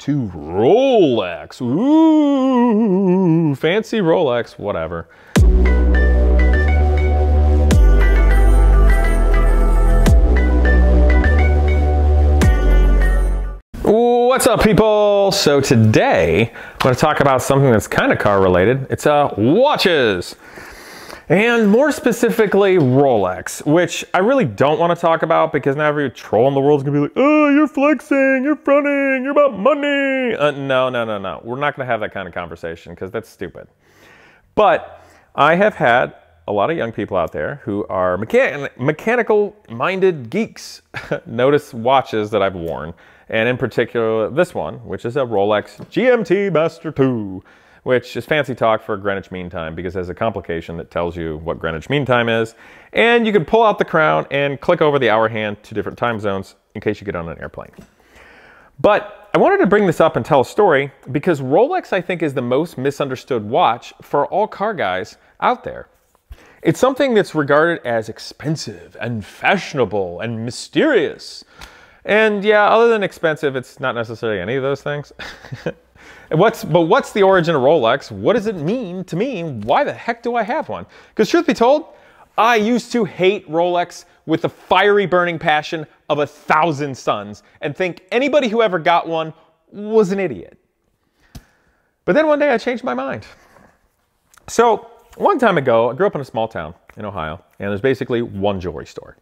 to Rolex. Ooh, fancy Rolex, whatever. What's up people? So today I'm going to talk about something that's kind of car related. It's uh, watches. And more specifically, Rolex, which I really don't want to talk about because now every troll in the world is going to be like, oh, you're flexing, you're fronting, you're about money. Uh, no, no, no, no. We're not going to have that kind of conversation because that's stupid. But I have had a lot of young people out there who are mechan mechanical minded geeks notice watches that I've worn and in particular this one, which is a Rolex GMT Master 2, which is fancy talk for Greenwich Mean Time because it has a complication that tells you what Greenwich Mean Time is. And you can pull out the crown and click over the hour hand to different time zones in case you get on an airplane. But I wanted to bring this up and tell a story because Rolex, I think, is the most misunderstood watch for all car guys out there. It's something that's regarded as expensive and fashionable and mysterious. And yeah, other than expensive, it's not necessarily any of those things. what's, but what's the origin of Rolex? What does it mean to me? Why the heck do I have one? Because truth be told, I used to hate Rolex with the fiery burning passion of a thousand suns and think anybody who ever got one was an idiot. But then one day I changed my mind. So, long time ago, I grew up in a small town in Ohio, and there's basically one jewelry store.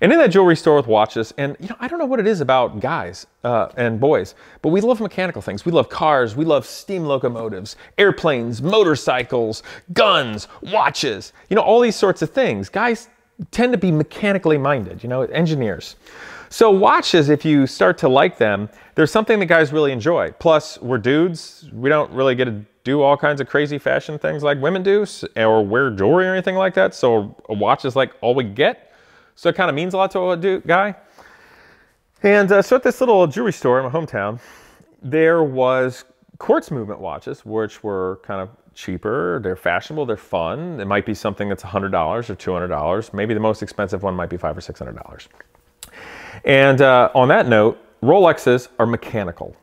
And in that jewelry store with watches, and you know, I don't know what it is about guys uh, and boys, but we love mechanical things. We love cars, we love steam locomotives, airplanes, motorcycles, guns, watches, you know, all these sorts of things. Guys tend to be mechanically minded, you know, engineers. So watches, if you start to like them, there's something that guys really enjoy. Plus, we're dudes. We don't really get to do all kinds of crazy fashion things like women do or wear jewelry or anything like that. So a watch is like all we get. So it kind of means a lot to a dude, guy. And uh, so at this little jewelry store in my hometown, there was quartz movement watches, which were kind of cheaper. They're fashionable. They're fun. It might be something that's $100 or $200. Maybe the most expensive one might be five or $600. And uh, on that note, Rolexes are mechanical.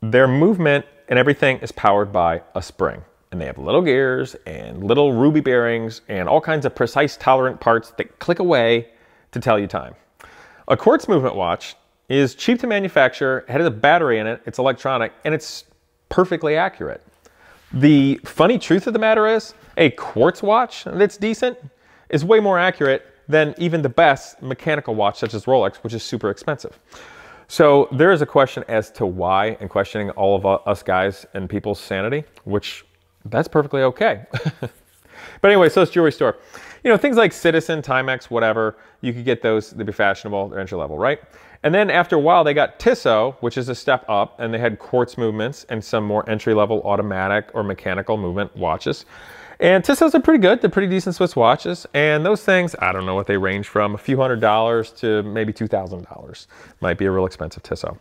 Their movement and everything is powered by a spring and they have little gears and little ruby bearings and all kinds of precise tolerant parts that click away to tell you time. A quartz movement watch is cheap to manufacture, it has a battery in it, it's electronic, and it's perfectly accurate. The funny truth of the matter is, a quartz watch that's decent is way more accurate than even the best mechanical watch such as Rolex, which is super expensive. So there is a question as to why and questioning all of us guys and people's sanity, which that's perfectly okay. but anyway, so it's jewelry store. You know, things like Citizen, Timex, whatever, you could get those, they'd be fashionable, they're entry level, right? And then after a while, they got Tissot, which is a step up, and they had quartz movements and some more entry level automatic or mechanical movement watches. And Tissots are pretty good. They're pretty decent Swiss watches. And those things, I don't know what they range from a few hundred dollars to maybe $2,000. Might be a real expensive Tissot.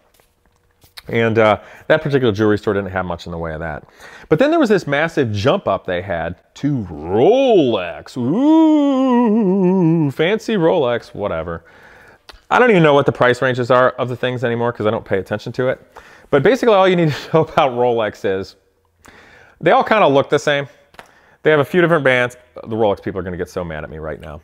And uh, that particular jewelry store didn't have much in the way of that. But then there was this massive jump up they had to Rolex. Ooh, fancy Rolex, whatever. I don't even know what the price ranges are of the things anymore because I don't pay attention to it. But basically all you need to know about Rolex is they all kind of look the same. They have a few different bands. The Rolex people are going to get so mad at me right now.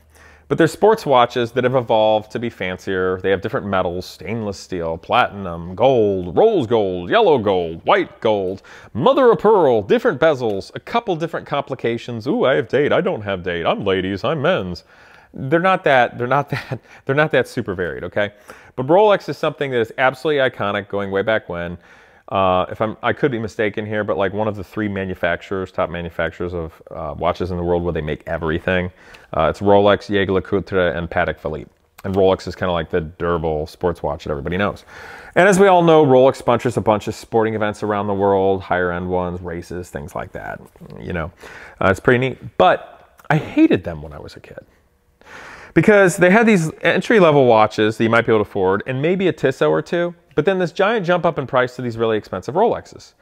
But they're sports watches that have evolved to be fancier. They have different metals, stainless steel, platinum, gold, rose gold, yellow gold, white gold, mother of pearl, different bezels, a couple different complications. Ooh, I have date. I don't have date. I'm ladies. I'm men's. They're not that, they're not that, they're not that super varied, okay? But Rolex is something that is absolutely iconic going way back when. Uh, if I'm, I could be mistaken here, but like one of the three manufacturers, top manufacturers of uh, watches in the world where they make everything. Uh, it's Rolex, Jaeger-LeCoultre, and Patek Philippe. And Rolex is kind of like the durable sports watch that everybody knows. And as we all know, Rolex sponsors a bunch of sporting events around the world, higher end ones, races, things like that. You know, uh, it's pretty neat. But I hated them when I was a kid because they had these entry level watches that you might be able to afford and maybe a Tissot or two but then this giant jump up in price to these really expensive Rolexes.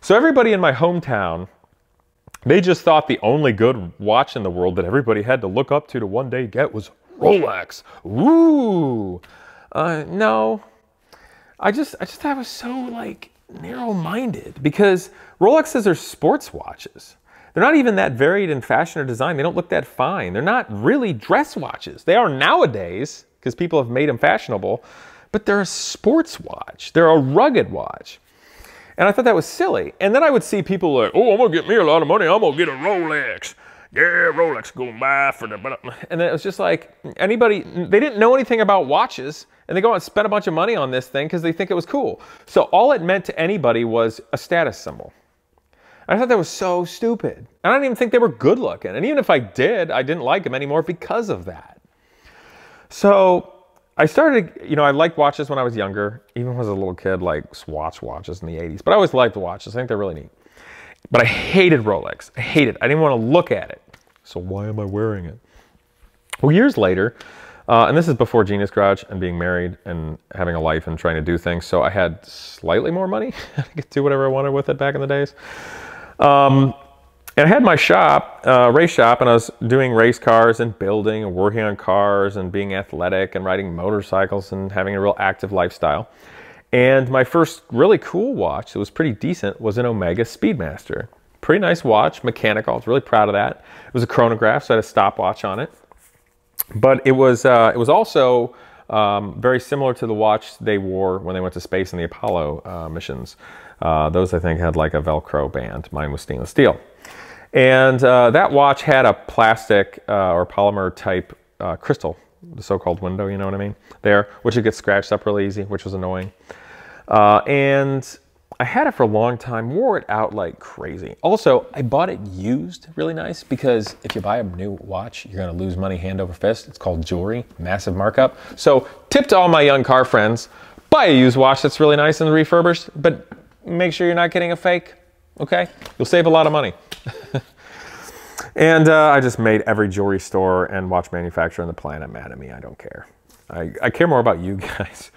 So everybody in my hometown, they just thought the only good watch in the world that everybody had to look up to to one day get was Rolex. Ooh, uh, no. I just, I just it was so like narrow-minded because Rolexes are sports watches. They're not even that varied in fashion or design. They don't look that fine. They're not really dress watches. They are nowadays because people have made them fashionable, but they're a sports watch. They're a rugged watch. And I thought that was silly. And then I would see people like, oh, I'm gonna get me a lot of money. I'm gonna get a Rolex. Yeah, Rolex going buy for the. And then it was just like anybody. They didn't know anything about watches, and they go out and spend a bunch of money on this thing because they think it was cool. So all it meant to anybody was a status symbol. I thought that was so stupid. And I didn't even think they were good looking. And even if I did, I didn't like them anymore because of that. So I started, you know, I liked watches when I was younger, even when I was a little kid, like Swatch watches in the 80s. But I always liked watches. I think they're really neat. But I hated Rolex. I hated it. I didn't want to look at it. So why am I wearing it? Well, years later, uh, and this is before Genius Garage and being married and having a life and trying to do things. So I had slightly more money. I could do whatever I wanted with it back in the days. Um, and I had my shop, uh, race shop, and I was doing race cars and building and working on cars and being athletic and riding motorcycles and having a real active lifestyle. And my first really cool watch that was pretty decent was an Omega Speedmaster. Pretty nice watch, mechanical. I was really proud of that. It was a chronograph, so I had a stopwatch on it. But it was, uh, it was also um, very similar to the watch they wore when they went to space in the Apollo uh, missions. Uh, those, I think, had like a Velcro band. Mine was stainless steel. And uh, that watch had a plastic uh, or polymer type uh, crystal, the so-called window, you know what I mean, there, which would get scratched up really easy, which was annoying. Uh, and I had it for a long time, wore it out like crazy. Also, I bought it used really nice because if you buy a new watch, you're gonna lose money hand over fist. It's called jewelry, massive markup. So tip to all my young car friends, buy a used watch that's really nice and refurbished, but make sure you're not getting a fake, okay? You'll save a lot of money. and uh, I just made every jewelry store and watch manufacturer on the planet mad at me. I don't care. I, I care more about you guys.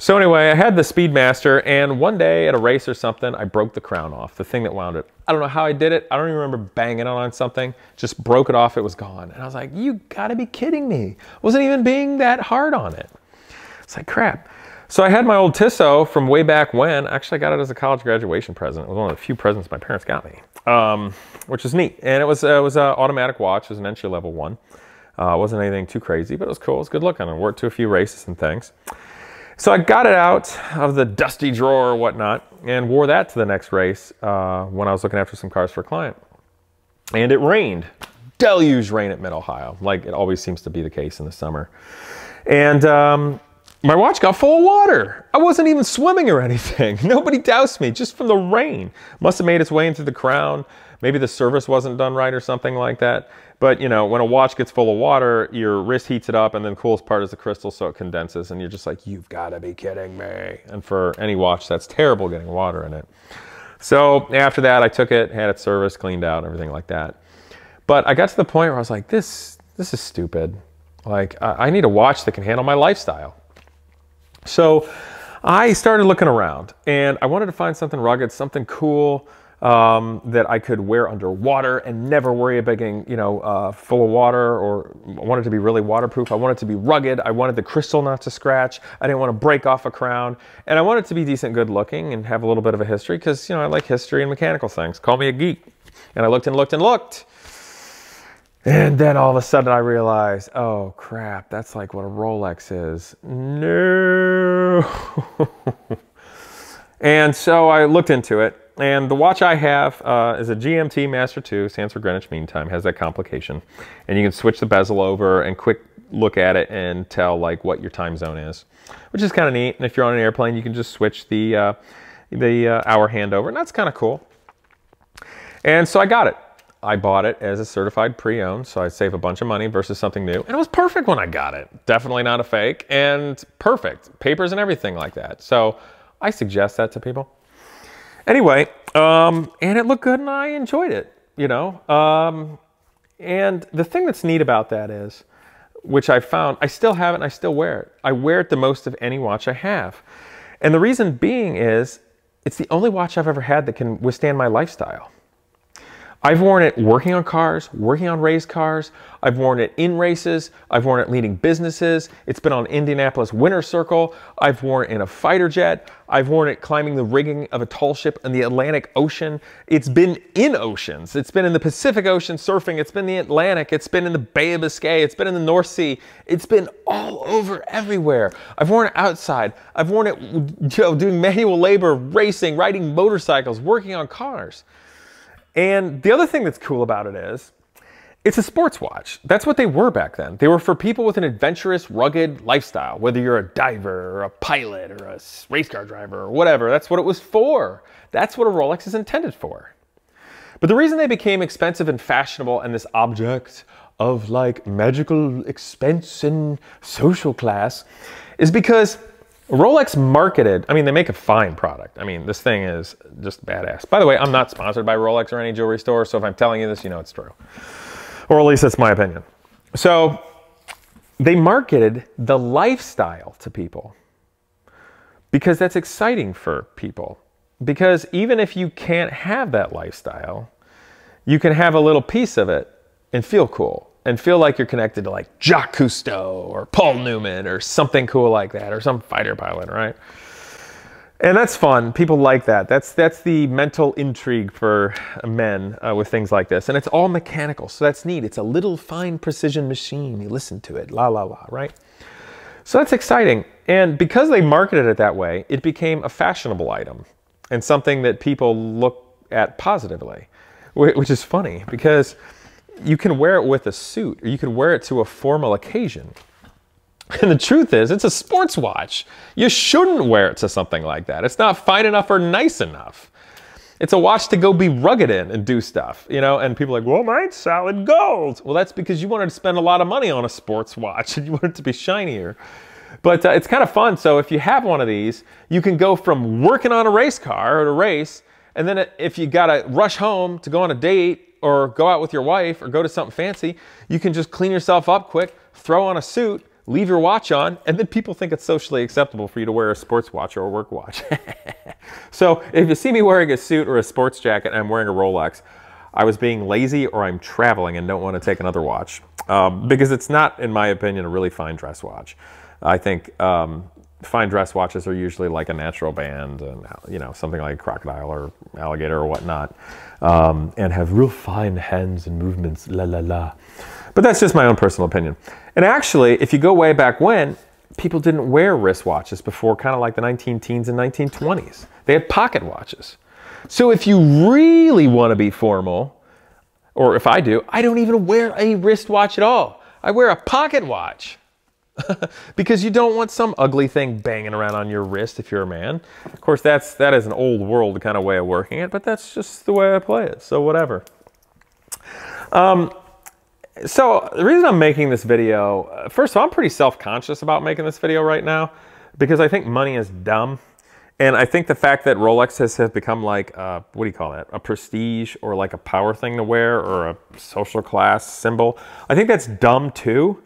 So anyway, I had the Speedmaster, and one day at a race or something, I broke the crown off, the thing that wound it. I don't know how I did it. I don't even remember banging it on something. Just broke it off. It was gone. And I was like, you gotta be kidding me. Wasn't even being that hard on it. It's like, crap. So I had my old Tissot from way back when. Actually, I got it as a college graduation present. It was one of the few presents my parents got me, um, which is neat. And it was, uh, it was an automatic watch. It was an entry level one. Uh, wasn't anything too crazy, but it was cool. It was good looking. I worked to a few races and things. So I got it out of the dusty drawer or whatnot and wore that to the next race uh, when I was looking after some cars for a client. And it rained, deluge rain at Mid-Ohio, like it always seems to be the case in the summer. And um, my watch got full of water. I wasn't even swimming or anything. Nobody doused me just from the rain. Must have made its way into the crown. Maybe the service wasn't done right or something like that. But you know, when a watch gets full of water, your wrist heats it up and then the coolest part is the crystal so it condenses and you're just like, you've got to be kidding me. And for any watch, that's terrible getting water in it. So after that, I took it, had it serviced, cleaned out, everything like that. But I got to the point where I was like, this, this is stupid. Like, I, I need a watch that can handle my lifestyle. So I started looking around and I wanted to find something rugged, something cool, um, that I could wear underwater and never worry about getting, you know, uh, full of water or I wanted to be really waterproof. I wanted to be rugged. I wanted the crystal not to scratch. I didn't want to break off a crown. And I wanted to be decent good looking and have a little bit of a history because, you know, I like history and mechanical things. Call me a geek. And I looked and looked and looked. And then all of a sudden I realized, oh crap, that's like what a Rolex is. No. and so I looked into it and the watch I have uh, is a GMT Master 2, stands for Greenwich Mean Time, has that complication. And you can switch the bezel over and quick look at it and tell like what your time zone is, which is kind of neat. And if you're on an airplane, you can just switch the, uh, the uh, hour hand over, and that's kind of cool. And so I got it. I bought it as a certified pre-owned, so I save a bunch of money versus something new. And it was perfect when I got it. Definitely not a fake, and perfect. Papers and everything like that. So I suggest that to people. Anyway, um, and it looked good and I enjoyed it, you know. Um, and the thing that's neat about that is, which I found, I still have it and I still wear it. I wear it the most of any watch I have. And the reason being is, it's the only watch I've ever had that can withstand my lifestyle. I've worn it working on cars, working on race cars. I've worn it in races. I've worn it leading businesses. It's been on Indianapolis Winner Circle. I've worn it in a fighter jet. I've worn it climbing the rigging of a tall ship in the Atlantic Ocean. It's been in oceans. It's been in the Pacific Ocean surfing. It's been the Atlantic. It's been in the Bay of Biscay. It's been in the North Sea. It's been all over everywhere. I've worn it outside. I've worn it you know, doing manual labor, racing, riding motorcycles, working on cars. And the other thing that's cool about it is it's a sports watch. That's what they were back then. They were for people with an adventurous, rugged lifestyle, whether you're a diver or a pilot or a race car driver or whatever. That's what it was for. That's what a Rolex is intended for. But the reason they became expensive and fashionable and this object of like magical expense and social class is because Rolex marketed, I mean, they make a fine product. I mean, this thing is just badass. By the way, I'm not sponsored by Rolex or any jewelry store, so if I'm telling you this, you know it's true. Or at least that's my opinion. So they marketed the lifestyle to people because that's exciting for people. Because even if you can't have that lifestyle, you can have a little piece of it and feel cool and feel like you're connected to like Jacques Cousteau or Paul Newman or something cool like that or some fighter pilot, right? And that's fun. People like that. That's that's the mental intrigue for men uh, with things like this. And it's all mechanical, so that's neat. It's a little fine precision machine. You listen to it, la la la, right? So that's exciting. And because they marketed it that way, it became a fashionable item and something that people look at positively, which is funny because you can wear it with a suit or you can wear it to a formal occasion. And the truth is, it's a sports watch. You shouldn't wear it to something like that. It's not fine enough or nice enough. It's a watch to go be rugged in and do stuff, you know? And people are like, well, mine's solid gold. Well, that's because you wanted to spend a lot of money on a sports watch and you want it to be shinier. But uh, it's kind of fun. So if you have one of these, you can go from working on a race car or a race, and then if you got to rush home to go on a date or go out with your wife or go to something fancy, you can just clean yourself up quick, throw on a suit, leave your watch on, and then people think it's socially acceptable for you to wear a sports watch or a work watch. so if you see me wearing a suit or a sports jacket and I'm wearing a Rolex, I was being lazy or I'm traveling and don't want to take another watch um, because it's not, in my opinion, a really fine dress watch. I think um, fine dress watches are usually like a natural band and you know something like crocodile or alligator or whatnot um, and have real fine hands and movements la la la. But that's just my own personal opinion. And actually if you go way back when people didn't wear wristwatches before kind of like the 19 teens and 1920s they had pocket watches. So if you really want to be formal or if i do i don't even wear a wristwatch at all. I wear a pocket watch because you don't want some ugly thing banging around on your wrist if you're a man. Of course, that's that is an old world kind of way of working it, but that's just the way I play it. So whatever. Um, so the reason I'm making this video, uh, first of all, I'm pretty self-conscious about making this video right now because I think money is dumb. And I think the fact that Rolex has, has become like, uh, what do you call that? A prestige or like a power thing to wear or a social class symbol. I think that's dumb too.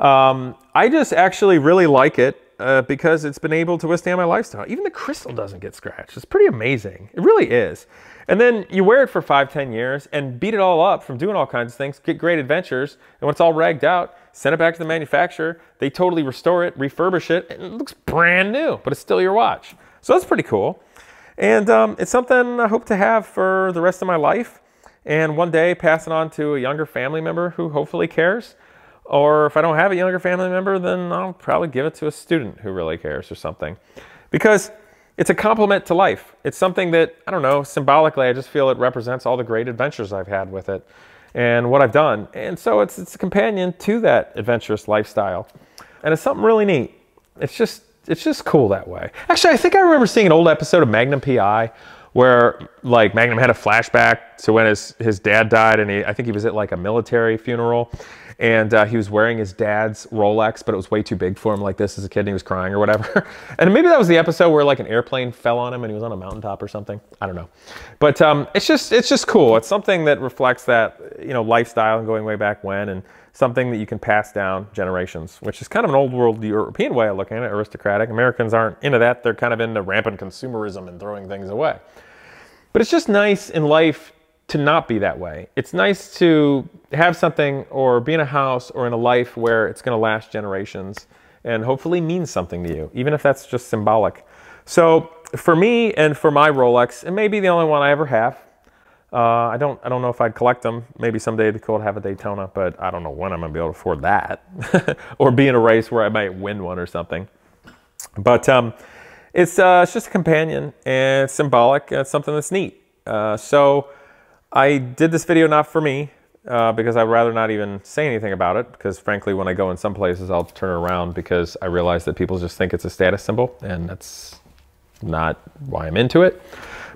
Um, I just actually really like it uh, because it's been able to withstand my lifestyle. Even the crystal doesn't get scratched. It's pretty amazing. It really is. And then you wear it for five, ten years and beat it all up from doing all kinds of things, get great adventures, and when it's all ragged out, send it back to the manufacturer. They totally restore it, refurbish it, and it looks brand new, but it's still your watch. So that's pretty cool. And um, it's something I hope to have for the rest of my life. And one day pass it on to a younger family member who hopefully cares. Or if I don't have a younger family member, then I'll probably give it to a student who really cares or something. Because it's a complement to life. It's something that, I don't know, symbolically, I just feel it represents all the great adventures I've had with it and what I've done. And so it's, it's a companion to that adventurous lifestyle. And it's something really neat. It's just, it's just cool that way. Actually, I think I remember seeing an old episode of Magnum PI where like Magnum had a flashback to when his, his dad died and he, I think he was at like a military funeral and uh, he was wearing his dad's Rolex, but it was way too big for him like this as a kid and he was crying or whatever. and maybe that was the episode where like an airplane fell on him and he was on a mountaintop or something. I don't know. But um, it's just it's just cool. It's something that reflects that, you know, lifestyle and going way back when and something that you can pass down generations, which is kind of an old world European way of looking at it, aristocratic. Americans aren't into that. They're kind of into rampant consumerism and throwing things away. But it's just nice in life to not be that way. It's nice to have something or be in a house or in a life where it's going to last generations and hopefully mean something to you, even if that's just symbolic. So for me and for my Rolex, it may be the only one I ever have. Uh, I don't I don't know if I'd collect them. Maybe someday it'd be cool to have a Daytona, but I don't know when I'm gonna be able to afford that, or be in a race where I might win one or something. But um, it's uh, it's just a companion and it's symbolic. And it's something that's neat. Uh, so I did this video not for me uh, because I'd rather not even say anything about it because frankly when I go in some places I'll turn around because I realize that people just think it's a status symbol and that's not why I'm into it.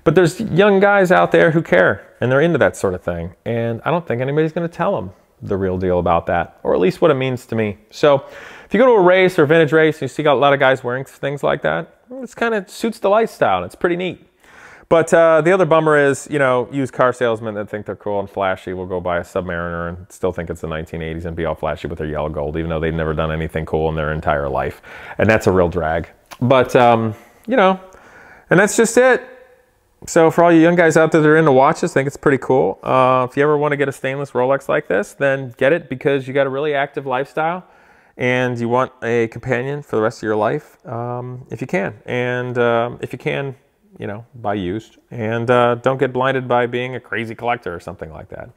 But there's young guys out there who care and they're into that sort of thing. And I don't think anybody's going to tell them the real deal about that, or at least what it means to me. So if you go to a race or vintage race and you see a lot of guys wearing things like that, it kind of suits the lifestyle. It's pretty neat. But uh, the other bummer is, you know, used car salesmen that think they're cool and flashy will go buy a Submariner and still think it's the 1980s and be all flashy with their yellow gold, even though they've never done anything cool in their entire life. And that's a real drag. But, um, you know, and that's just it. So for all you young guys out there that are into watches, think it's pretty cool. Uh, if you ever want to get a stainless Rolex like this, then get it because you got a really active lifestyle and you want a companion for the rest of your life, um, if you can. And um, if you can, you know, buy used. And uh, don't get blinded by being a crazy collector or something like that.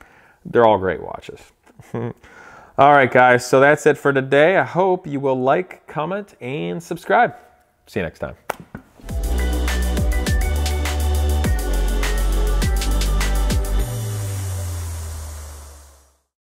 They're all great watches. all right, guys, so that's it for today. I hope you will like, comment, and subscribe. See you next time.